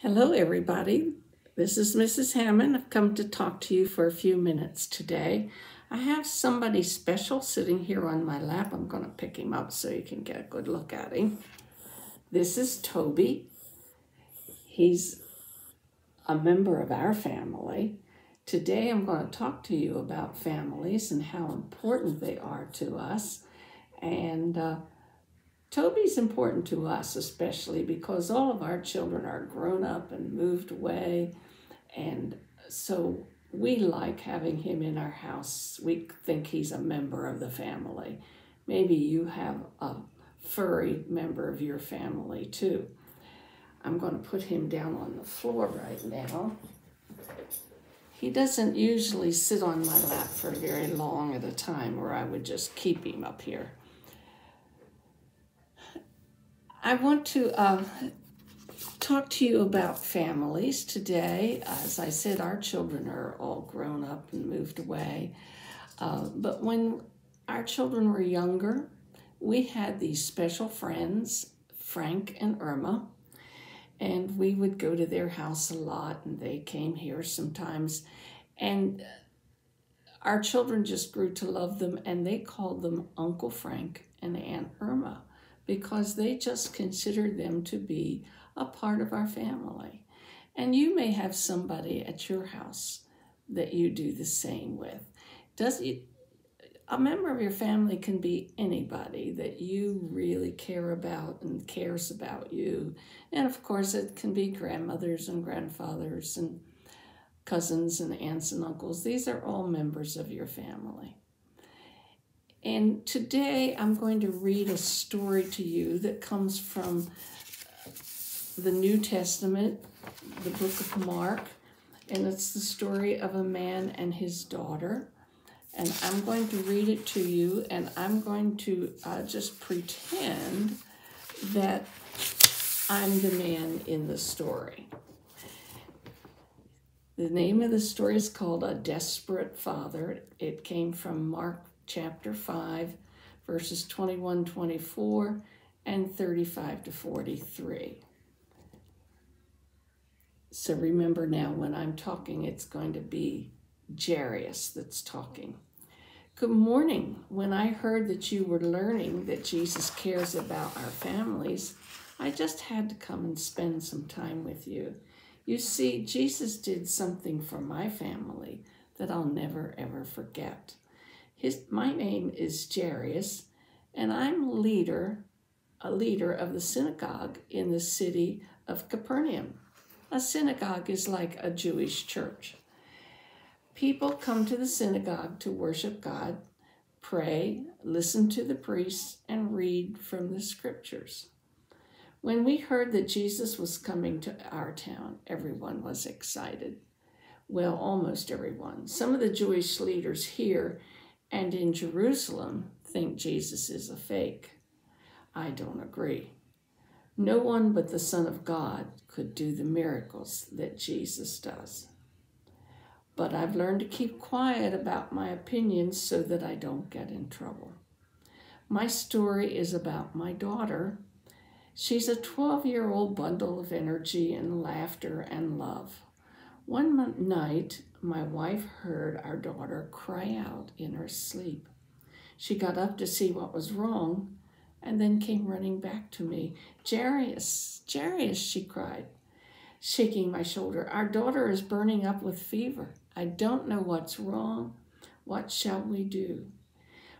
Hello, everybody. This is Mrs. Hammond. I've come to talk to you for a few minutes today. I have somebody special sitting here on my lap. I'm going to pick him up so you can get a good look at him. This is Toby. He's a member of our family. Today, I'm going to talk to you about families and how important they are to us. And uh, Toby's important to us, especially because all of our children are grown up and moved away. And so we like having him in our house. We think he's a member of the family. Maybe you have a furry member of your family too. I'm going to put him down on the floor right now. He doesn't usually sit on my lap for very long at a time, or I would just keep him up here. I want to uh, talk to you about families today. As I said, our children are all grown up and moved away. Uh, but when our children were younger, we had these special friends, Frank and Irma, and we would go to their house a lot, and they came here sometimes. And our children just grew to love them, and they called them Uncle Frank and Aunt Irma because they just consider them to be a part of our family. And you may have somebody at your house that you do the same with. Does it, a member of your family can be anybody that you really care about and cares about you. And of course, it can be grandmothers and grandfathers and cousins and aunts and uncles. These are all members of your family. And today I'm going to read a story to you that comes from the New Testament, the book of Mark, and it's the story of a man and his daughter. And I'm going to read it to you, and I'm going to uh, just pretend that I'm the man in the story. The name of the story is called A Desperate Father. It came from Mark chapter 5, verses 21 24 and 35 to 43. So remember now, when I'm talking, it's going to be Jairus that's talking. Good morning. When I heard that you were learning that Jesus cares about our families, I just had to come and spend some time with you. You see, Jesus did something for my family that I'll never ever forget. His, my name is Jairus, and I'm leader, a leader of the synagogue in the city of Capernaum. A synagogue is like a Jewish church. People come to the synagogue to worship God, pray, listen to the priests, and read from the scriptures. When we heard that Jesus was coming to our town, everyone was excited. Well, almost everyone. Some of the Jewish leaders here and in Jerusalem think Jesus is a fake. I don't agree. No one but the Son of God could do the miracles that Jesus does. But I've learned to keep quiet about my opinions so that I don't get in trouble. My story is about my daughter. She's a 12 year old bundle of energy and laughter and love. One night, my wife heard our daughter cry out in her sleep. She got up to see what was wrong and then came running back to me. Jairus, Jairus, she cried, shaking my shoulder. Our daughter is burning up with fever. I don't know what's wrong. What shall we do?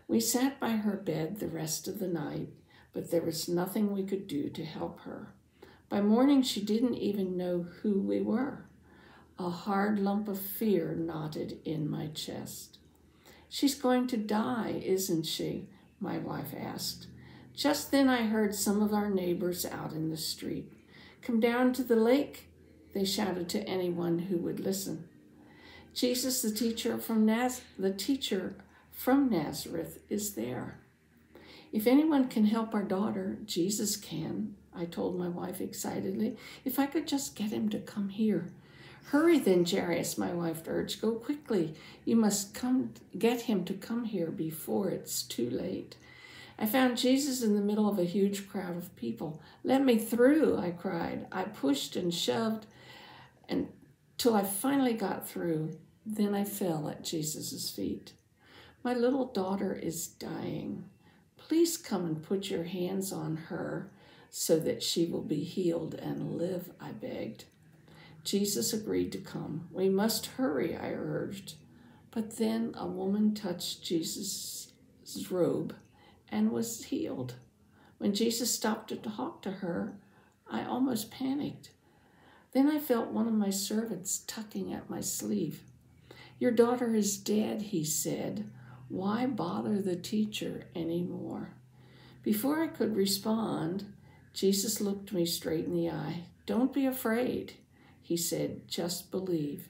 We sat by her bed the rest of the night, but there was nothing we could do to help her. By morning, she didn't even know who we were. A hard lump of fear knotted in my chest. She's going to die, isn't she? My wife asked. Just then I heard some of our neighbors out in the street. Come down to the lake, they shouted to anyone who would listen. Jesus, the teacher from Naz- the teacher from Nazareth, is there. If anyone can help our daughter, Jesus can, I told my wife excitedly. If I could just get him to come here. Hurry then, Jairus, my wife urged. Go quickly. You must come get him to come here before it's too late. I found Jesus in the middle of a huge crowd of people. Let me through, I cried. I pushed and shoved until I finally got through. Then I fell at Jesus' feet. My little daughter is dying. Please come and put your hands on her so that she will be healed and live, I begged. Jesus agreed to come. We must hurry, I urged. But then a woman touched Jesus' robe and was healed. When Jesus stopped to talk to her, I almost panicked. Then I felt one of my servants tugging at my sleeve. Your daughter is dead, he said. Why bother the teacher any more? Before I could respond, Jesus looked me straight in the eye. Don't be afraid, he said, just believe.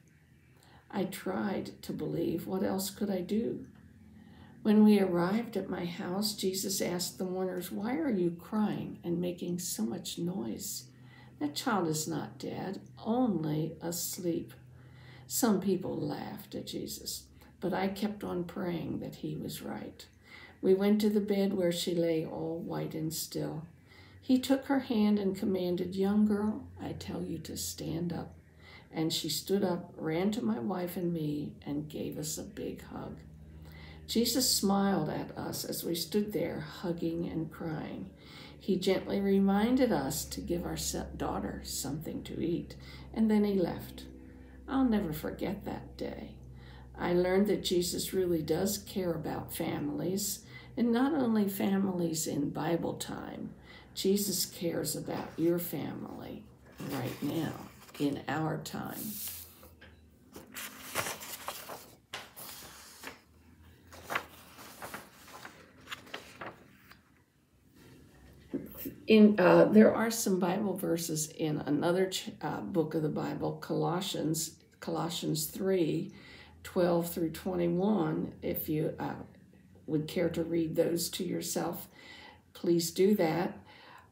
I tried to believe. What else could I do? When we arrived at my house, Jesus asked the mourners, Why are you crying and making so much noise? That child is not dead, only asleep. Some people laughed at Jesus, but I kept on praying that he was right. We went to the bed where she lay all white and still. He took her hand and commanded, Young girl, I tell you to stand up. And she stood up, ran to my wife and me, and gave us a big hug. Jesus smiled at us as we stood there hugging and crying. He gently reminded us to give our daughter something to eat, and then he left. I'll never forget that day. I learned that Jesus really does care about families, and not only families in Bible time. Jesus cares about your family right now in our time. in uh, there are some Bible verses in another uh, book of the Bible, Colossians, Colossians 3, 12 through 21. If you uh, would care to read those to yourself, please do that.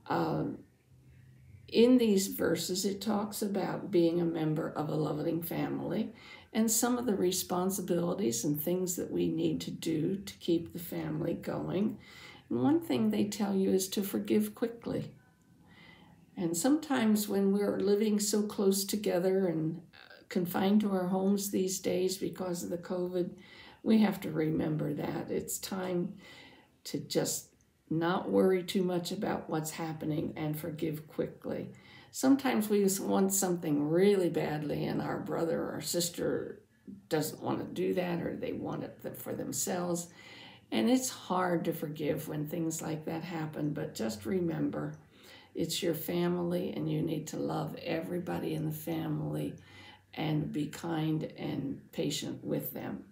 Um, in these verses, it talks about being a member of a loving family and some of the responsibilities and things that we need to do to keep the family going. And one thing they tell you is to forgive quickly. And sometimes when we're living so close together and uh, confined to our homes these days because of the COVID, we have to remember that. It's time to just not worry too much about what's happening and forgive quickly. Sometimes we want something really badly and our brother or sister doesn't want to do that or they want it for themselves and it's hard to forgive when things like that happen, but just remember it's your family and you need to love everybody in the family and be kind and patient with them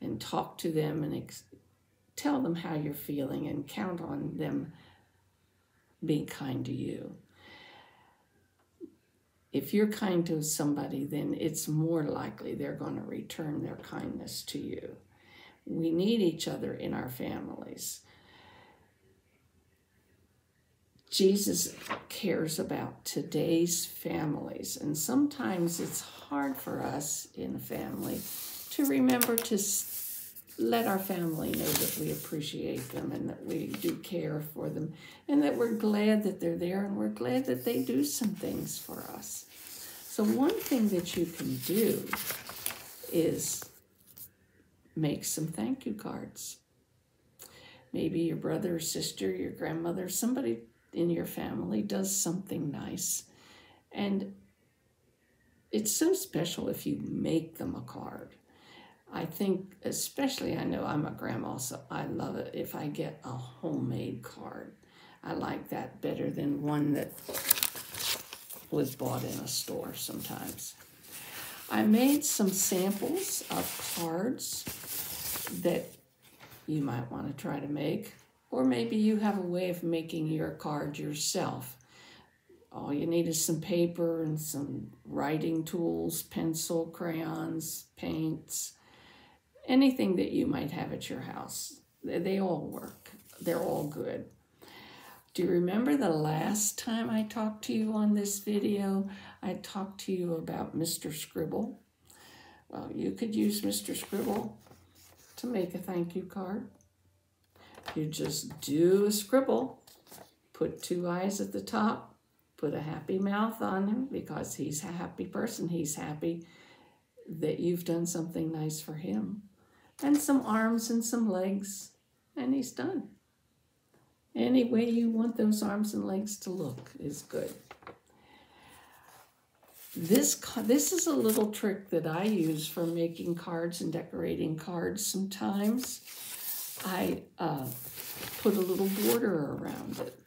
and talk to them and tell them how you're feeling and count on them being kind to you. If you're kind to somebody, then it's more likely they're going to return their kindness to you. We need each other in our families. Jesus cares about today's families, and sometimes it's hard for us in a family to remember to let our family know that we appreciate them and that we do care for them and that we're glad that they're there and we're glad that they do some things for us. So, one thing that you can do is make some thank you cards. Maybe your brother or sister, your grandmother, somebody in your family does something nice. And it's so special if you make them a card. I think, especially, I know I'm a grandma, so I love it if I get a homemade card. I like that better than one that was bought in a store sometimes. I made some samples of cards that you might want to try to make. Or maybe you have a way of making your card yourself. All you need is some paper and some writing tools, pencil, crayons, paints, anything that you might have at your house. They all work. They're all good. Do you remember the last time I talked to you on this video? I talked to you about Mr. Scribble. Well, you could use Mr. Scribble to make a thank you card. You just do a scribble, put two eyes at the top, put a happy mouth on him because he's a happy person. He's happy that you've done something nice for him. And some arms and some legs, and he's done. Any way you want those arms and legs to look is good. This, this is a little trick that I use for making cards and decorating cards sometimes. I uh, put a little border around it.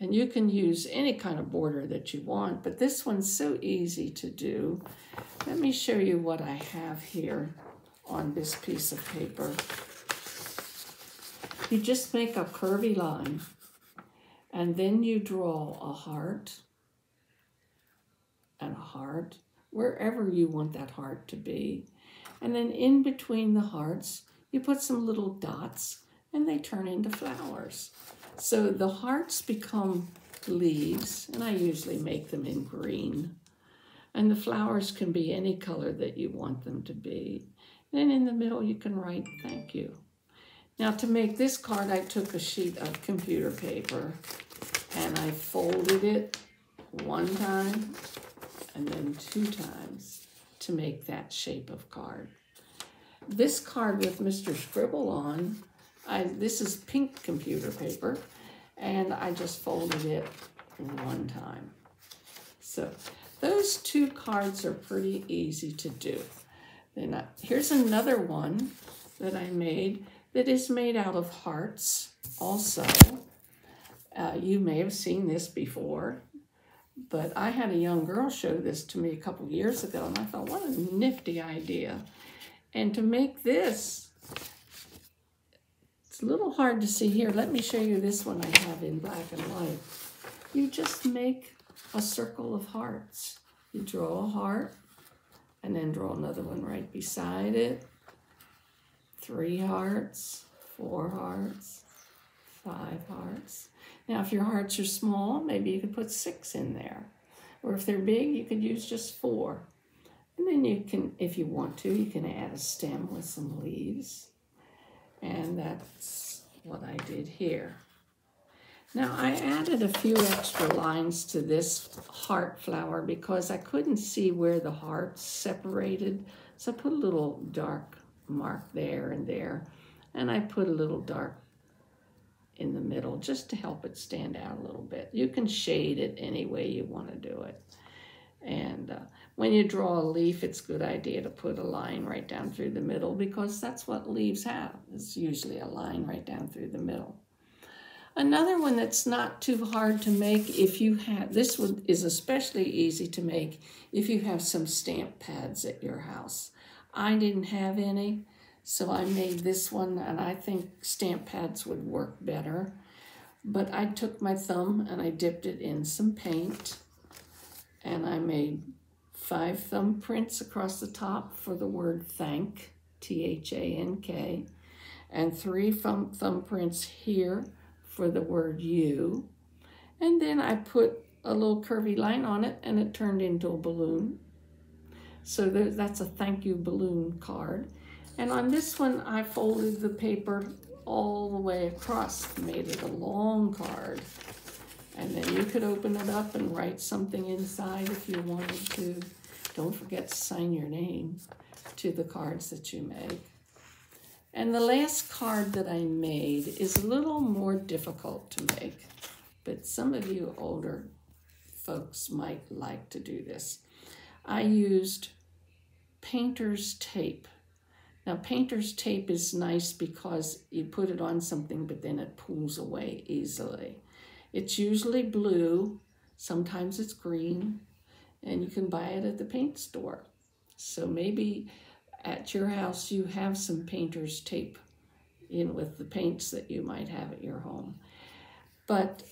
And you can use any kind of border that you want, but this one's so easy to do. Let me show you what I have here on this piece of paper. You just make a curvy line and then you draw a heart and a heart wherever you want that heart to be. And then in between the hearts, you put some little dots and they turn into flowers. So the hearts become leaves, and I usually make them in green. And the flowers can be any color that you want them to be. Then in the middle, you can write thank you. Now to make this card, I took a sheet of computer paper and I folded it one time and then two times to make that shape of card. This card with Mr. Scribble on, I, this is pink computer paper, and I just folded it one time. So those two cards are pretty easy to do. I, here's another one that I made that is made out of hearts also. Uh, you may have seen this before, but I had a young girl show this to me a couple years ago, and I thought, what a nifty idea. And to make this, it's a little hard to see here. Let me show you this one I have in black and white. You just make a circle of hearts. You draw a heart, and then draw another one right beside it three hearts, four hearts, five hearts. Now, if your hearts are small, maybe you could put six in there. Or if they're big, you could use just four. And then you can, if you want to, you can add a stem with some leaves. And that's what I did here. Now I added a few extra lines to this heart flower because I couldn't see where the hearts separated. So I put a little dark mark there and there. And I put a little dark in the middle just to help it stand out a little bit. You can shade it any way you want to do it. And uh, when you draw a leaf, it's a good idea to put a line right down through the middle because that's what leaves have. It's usually a line right down through the middle. Another one that's not too hard to make if you have, this one is especially easy to make if you have some stamp pads at your house. I didn't have any, so I made this one, and I think stamp pads would work better. But I took my thumb and I dipped it in some paint, and I made five thumbprints across the top for the word thank, T-H-A-N-K, and three thumb thumbprints here for the word you. And then I put a little curvy line on it and it turned into a balloon. So that's a thank you balloon card. And on this one, I folded the paper all the way across, made it a long card. And then you could open it up and write something inside if you wanted to. Don't forget to sign your name to the cards that you make. And the last card that I made is a little more difficult to make, but some of you older folks might like to do this. I used painter's tape. Now, painter's tape is nice because you put it on something, but then it pulls away easily. It's usually blue, sometimes it's green, and you can buy it at the paint store. So maybe at your house you have some painter's tape in with the paints that you might have at your home. But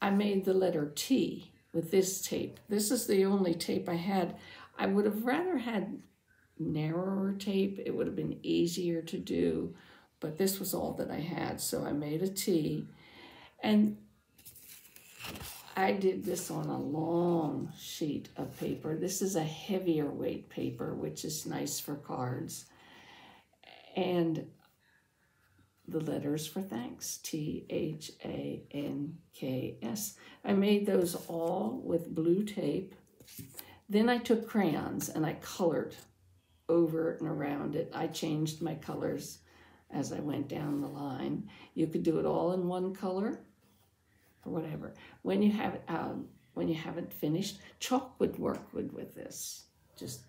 I made the letter T with this tape. This is the only tape I had. I would have rather had narrower tape. It would have been easier to do, but this was all that I had. So I made a T and I did this on a long sheet of paper. This is a heavier weight paper, which is nice for cards. And the letters for thanks T H A N K S. I made those all with blue tape. Then I took crayons and I colored over and around it. I changed my colors as I went down the line. You could do it all in one color or whatever. When you have um, when you haven't finished, chalk would work good with this. Just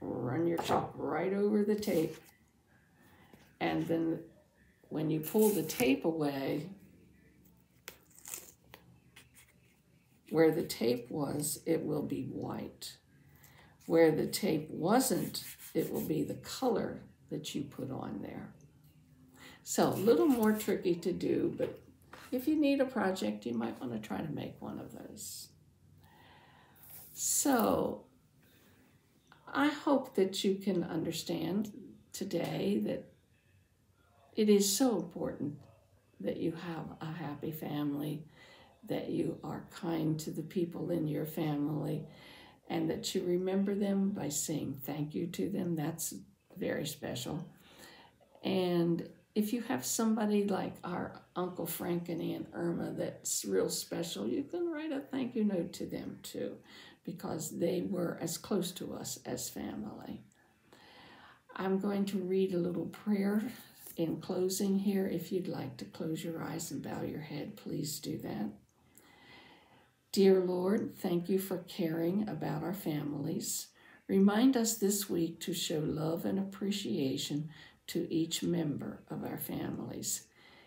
run your chalk right over the tape. And then when you pull the tape away, where the tape was, it will be white. Where the tape wasn't, it will be the color that you put on there. So a little more tricky to do, but if you need a project, you might want to try to make one of those. So I hope that you can understand today that it is so important that you have a happy family, that you are kind to the people in your family, and that you remember them by saying thank you to them. That's very special. And if you have somebody like our Uncle Frank and Aunt Irma that's real special, you can write a thank you note to them too, because they were as close to us as family. I'm going to read a little prayer in closing here. If you'd like to close your eyes and bow your head, please do that. Dear Lord, thank you for caring about our families. Remind us this week to show love and appreciation to each member of our families.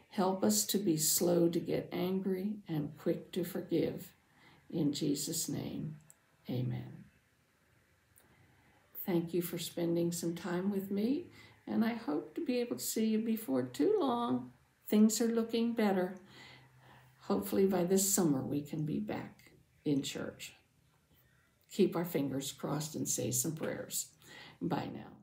Help us to be slow to get angry and quick to forgive. In Jesus' name, amen. Thank you for spending some time with me, and I hope to be able to see you before too long. Things are looking better. Hopefully, by this summer, we can be back in church. Keep our fingers crossed and say some prayers. Bye now.